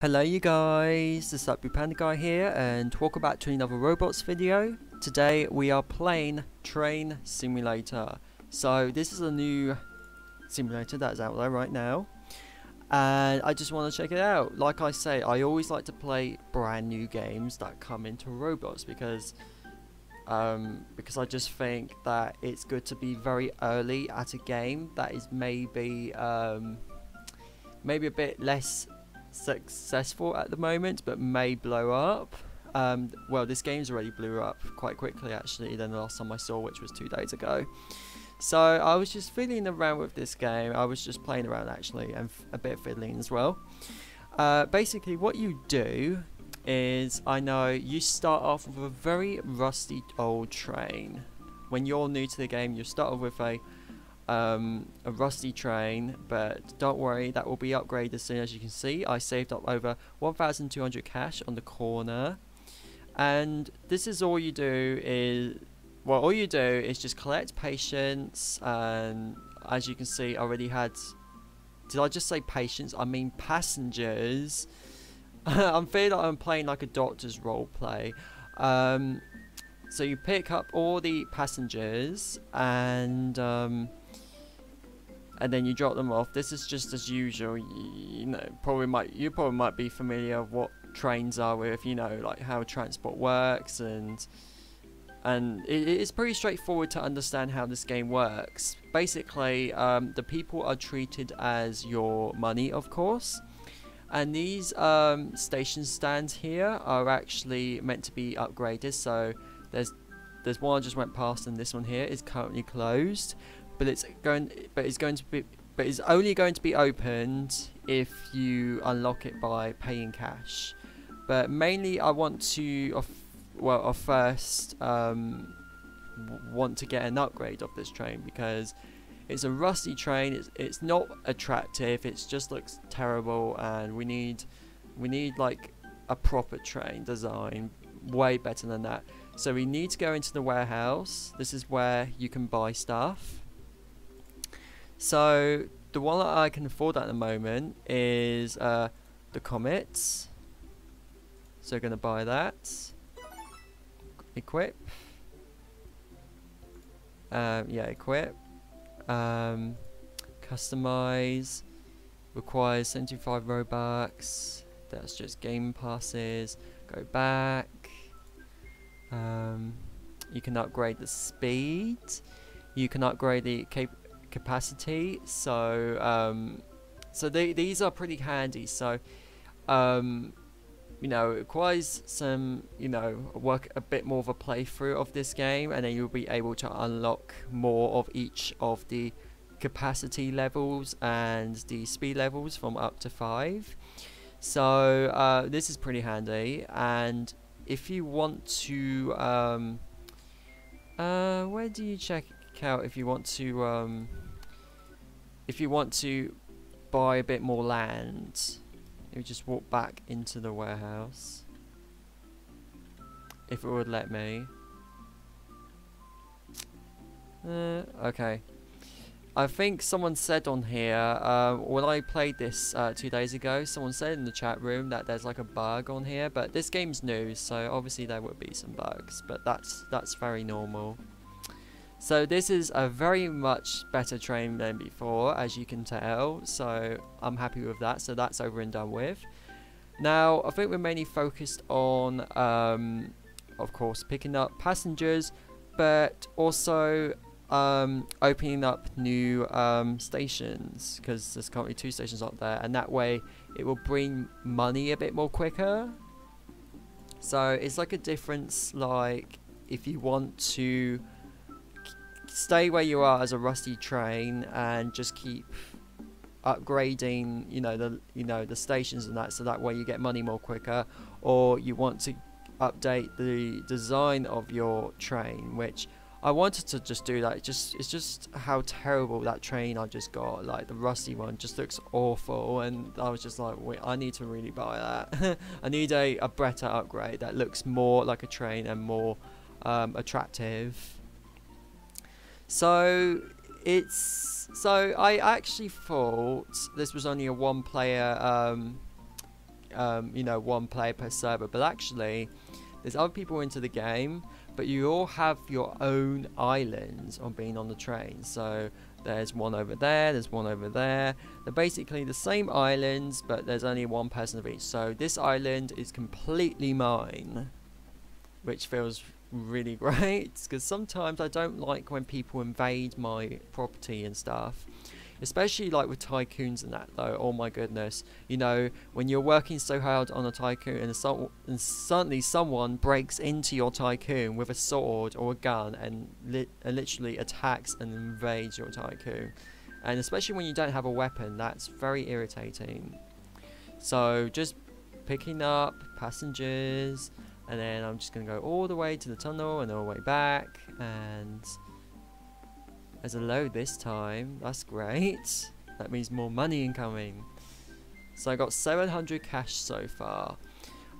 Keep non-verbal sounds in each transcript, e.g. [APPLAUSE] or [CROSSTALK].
Hello you guys, this is ThatBluePandaGuy here and welcome back to another Roblox video. Today we are playing Train Simulator. So this is a new simulator that's out there right now. And I just want to check it out. Like I say, I always like to play brand new games that come into Roblox because um, because I just think that it's good to be very early at a game that is maybe um, maybe a bit less successful at the moment, but may blow up. Um, well, this game's already blew up quite quickly actually than the last time I saw, which was two days ago. So I was just fiddling around with this game. I was just playing around actually, and a bit fiddling as well. Uh, basically, what you do is, I know you start off with a very rusty old train. When you're new to the game, you start off with a um, a rusty train, but don't worry, that will be upgraded as soon as you can see. I saved up over 1,200 cash on the corner, and this is all you do is, well, all you do is just collect patients, and as you can see, I already had, did I just say patients? I mean passengers. [LAUGHS] I'm feeling like I'm playing like a doctor's role play. Um, so you pick up all the passengers and um, and then you drop them off. This is just as usual. You, you, know, probably might you probably might be familiar with what trains are with, you know, like how transport works and and it, it's pretty straightforward to understand how this game works. Basically, um, the people are treated as your money, of course. And these um, station stands here are actually meant to be upgraded. So there's there's one I just went past, and this one here is currently closed but it's going but it's going to be but it's only going to be opened if you unlock it by paying cash. But mainly I want to well I first um, want to get an upgrade of this train because it's a rusty train. It's, it's not attractive. It just looks terrible and we need we need like a proper train design way better than that. So we need to go into the warehouse. This is where you can buy stuff so the one that I can afford at the moment is uh, the Comets. So we're going to buy that. Equip. Um, yeah, equip. Um, customize. Requires 75 Robux. That's just game passes. Go back. Um, you can upgrade the speed. You can upgrade the cap capacity. So um, so they, these are pretty handy. So um, you know, it requires some, you know, work a bit more of a playthrough of this game, and then you'll be able to unlock more of each of the capacity levels and the speed levels from up to five. So uh, this is pretty handy, and if you want to, um, uh, where do you check out if you want to? Um, if you want to buy a bit more land, you just walk back into the warehouse. If it would let me. Uh, okay. I think someone said on here, uh, when I played this uh, two days ago, someone said in the chat room that there's like a bug on here, but this game's new, so obviously there would be some bugs, but that's that's very normal. So this is a very much better train than before, as you can tell. So I'm happy with that. So that's over and done with. Now, I think we're mainly focused on, um, of course, picking up passengers, but also um, opening up new um, stations, because there's currently two stations up there, and that way it will bring money a bit more quicker. So it's like a difference, like, if you want to stay where you are as a rusty train and just keep upgrading you know the you know the stations and that so that way you get money more quicker or you want to update the design of your train which I wanted to just do that. It just it's just how terrible that train I just got. Like the rusty one just looks awful, and I was just like, wait, I need to really buy that. [LAUGHS] I need a a better upgrade that looks more like a train and more um, attractive. So it's so I actually thought this was only a one player um, um, you know, one player per server, but actually, there's other people into the game, but you all have your own islands on being on the train. So there's one over there, there's one over there. They're basically the same islands, but there's only one person of each. So this island is completely mine, which feels really [LAUGHS] great because sometimes I don't like when people invade my property and stuff especially like with tycoons and that though. Oh my goodness. You know when you're working so hard on a tycoon and, so and suddenly someone breaks into your tycoon with a sword or a gun and, li and literally attacks and invades your tycoon. And especially when you don't have a weapon that's very irritating. So just picking up passengers and then I'm just gonna go all the way to the tunnel and all the way back and there's a load this time. That's great. That means more money incoming. So I got 700 cash so far.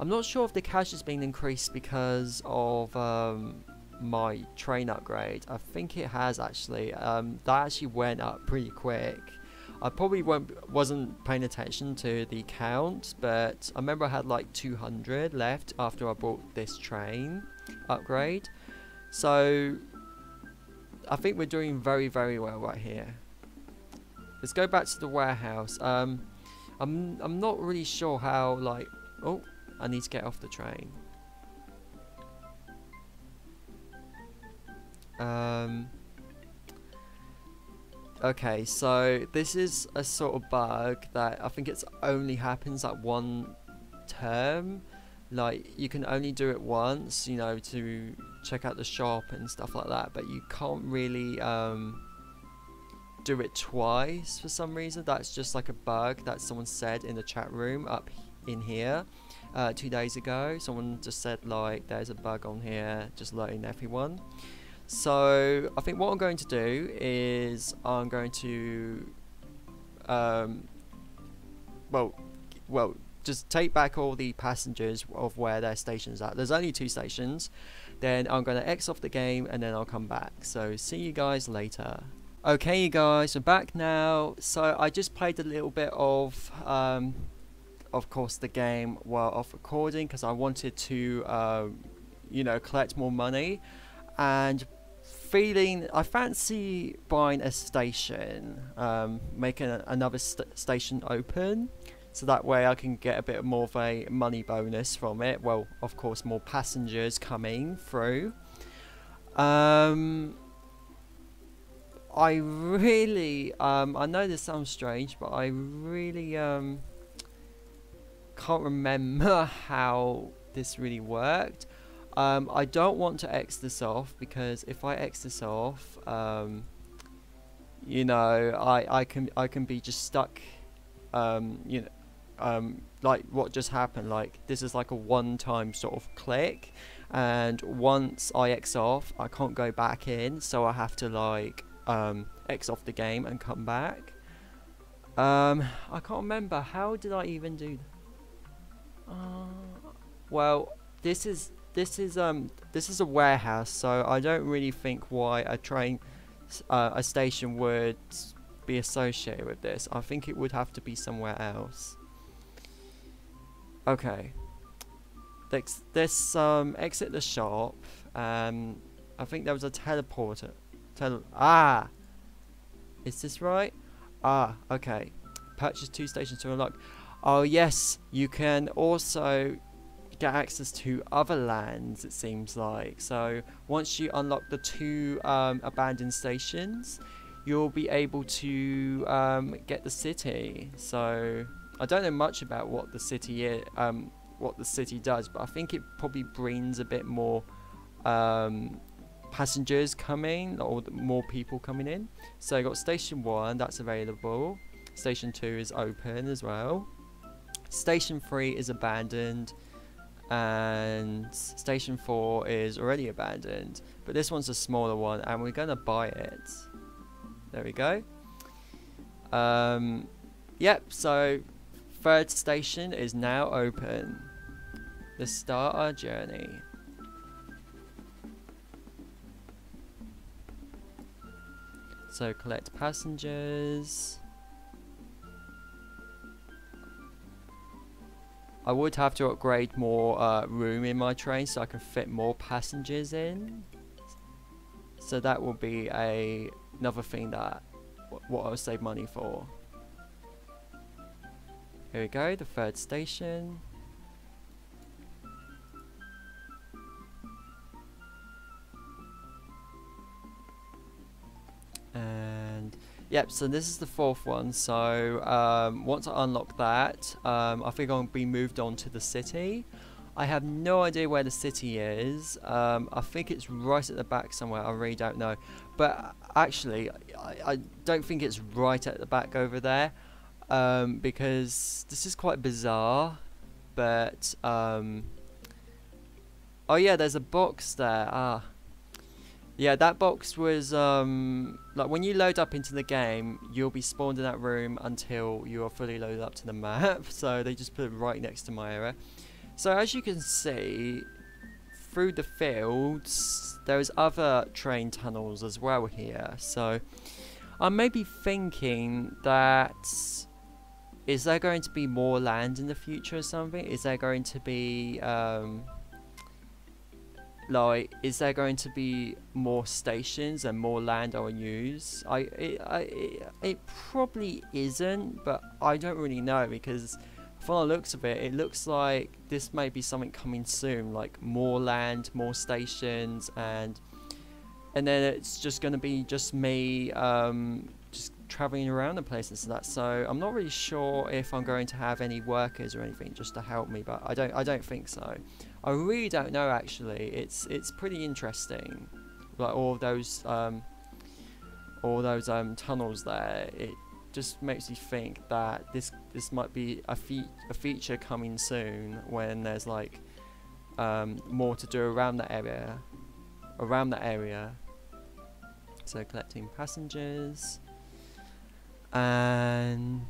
I'm not sure if the cash has been increased because of um, my train upgrade. I think it has actually. Um, that actually went up pretty quick. I probably won't wasn't paying attention to the count, but I remember I had like 200 left after I bought this train upgrade. So I think we're doing very, very well right here. Let's go back to the warehouse. Um, I'm, I'm not really sure how, like... Oh, I need to get off the train. Um... Okay, so this is a sort of bug that I think it's only happens at one term. Like, you can only do it once, you know, to check out the shop and stuff like that, but you can't really um, do it twice for some reason. That's just like a bug that someone said in the chat room up in here uh, two days ago. Someone just said like there's a bug on here, just letting everyone. So I think what I'm going to do is I'm going to um, well well just take back all the passengers of where their stations at. There's only two stations then I'm going to X off the game and then I'll come back. So see you guys later. Okay you guys, we're back now. So I just played a little bit of, um, of course the game while off recording because I wanted to, um, you know, collect more money. And feeling I fancy buying a station, um, making a, another st station open so that way I can get a bit more of a money bonus from it. Well, of course, more passengers coming through. Um, I really, um, I know this sounds strange, but I really um, can't remember [LAUGHS] how this really worked. Um, I don't want to X this off because if I X this off, um, you know, I, I can I can be just stuck, um, you know, um, like what just happened like this is like a one-time sort of click and once I X off I can't go back in so I have to like um, X off the game and come back. Um, I can't remember how did I even do uh, well this is this is um this is a warehouse so I don't really think why a train uh, a station would be associated with this I think it would have to be somewhere else Okay. Let's, let's um, exit the shop. Um, I think there was a teleporter. Tele ah! Is this right? Ah, okay. Purchase two stations to unlock. Oh yes, you can also get access to other lands, it seems like. So once you unlock the two um, abandoned stations, you'll be able to um, get the city. So I don't know much about what the city is, um, what the city does, but I think it probably brings a bit more um, passengers coming or more people coming in. So I got station one that's available. Station two is open as well. Station three is abandoned, and station four is already abandoned. But this one's a smaller one, and we're gonna buy it. There we go. Um, yep. So third station is now open. Let's start our journey. So collect passengers. I would have to upgrade more uh, room in my train so I can fit more passengers in. So that will be a another thing that what I'll save money for. Here we go, the third station. Yep, so this is the fourth one. So um, once I unlock that, um, I think I'll be moved on to the city. I have no idea where the city is. Um, I think it's right at the back somewhere. I really don't know. But actually, I, I don't think it's right at the back over there. Um, because this is quite bizarre. But, um, oh yeah, there's a box there. Ah, yeah, that box was, um, like when you load up into the game, you'll be spawned in that room until you are fully loaded up to the [LAUGHS] map. So they just put it right next to my area. So as you can see, through the fields, there's other train tunnels as well here. So I may be thinking that is there going to be more land in the future or something? Is there going to be um, like is there going to be more stations and more land I will use? I it, I it, probably isn't but I don't really know because from the looks of it it looks like this may be something coming soon like more land more stations and and then it's just going to be just me um, just traveling around the places and that. So I'm not really sure if I'm going to have any workers or anything just to help me but I don't I don't think so I really don't know actually. It's it's pretty interesting. Like all those um, all those um, tunnels there. It just makes you think that this this might be a fe a feature coming soon when there's like um, more to do around the area around the area. So collecting passengers and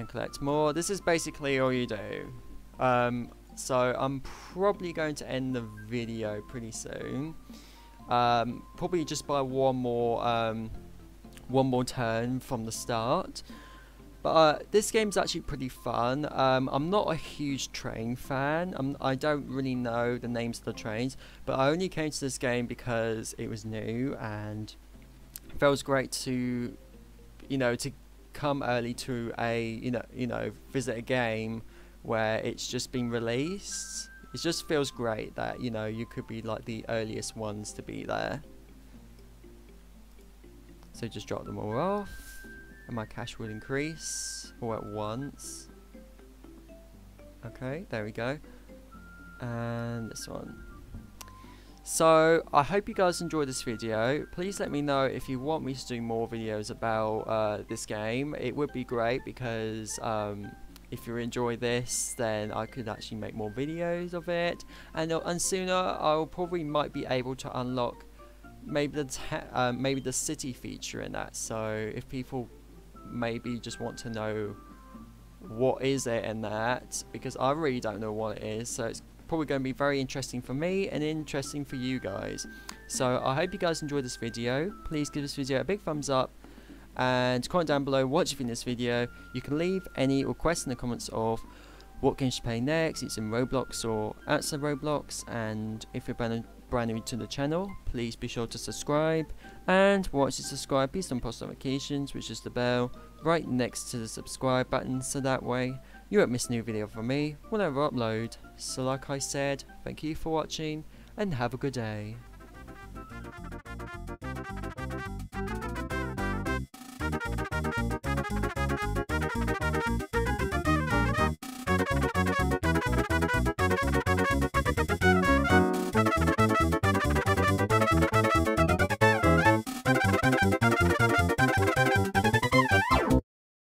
and collect more. This is basically all you do. Um, so I'm probably going to end the video pretty soon. Um, probably just by one more um, one more turn from the start. But uh, this game's actually pretty fun. Um, I'm not a huge train fan. I'm, I don't really know the names of the trains, but I only came to this game because it was new and it feels great to, you know, to come early to a you know you know visit a game where it's just been released it just feels great that you know you could be like the earliest ones to be there. So just drop them all off and my cash will increase all at once. Okay there we go. And this one so, I hope you guys enjoyed this video. Please let me know if you want me to do more videos about uh, this game. It would be great because um, if you enjoy this, then I could actually make more videos of it. And, uh, and sooner, I will probably might be able to unlock maybe the uh, maybe the city feature in that. So, if people maybe just want to know what is it in that, because I really don't know what it is. So, it's probably going to be very interesting for me and interesting for you guys. So I hope you guys enjoyed this video. Please give this video a big thumbs up and comment down below what you think this video. You can leave any requests in the comments of what games to play next, it's in Roblox or outside Roblox and if you're brand, brand new to the channel please be sure to subscribe and once you subscribe please turn post notifications which is the bell right next to the subscribe button so that way you won't miss a new video from me whenever I upload. So like I said, thank you for watching and have a good day.